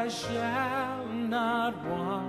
I shall not want.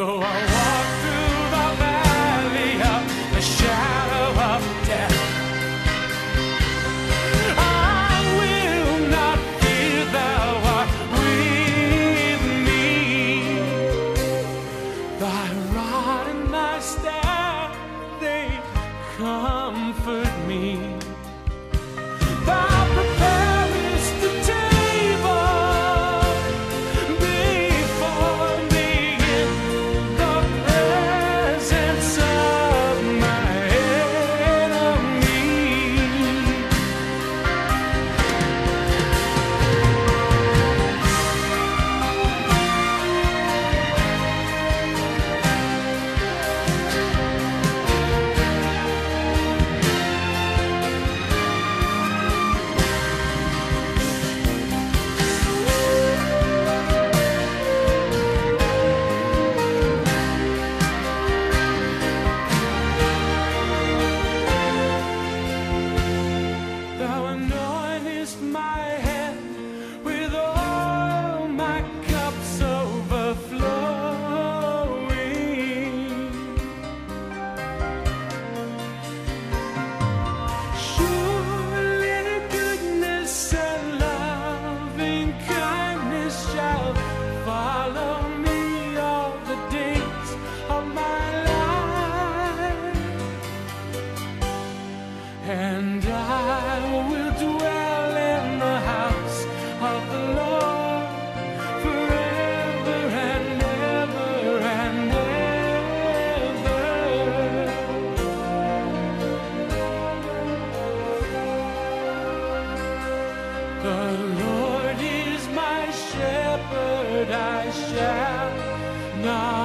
Though I walk The Lord is my shepherd, I shall not.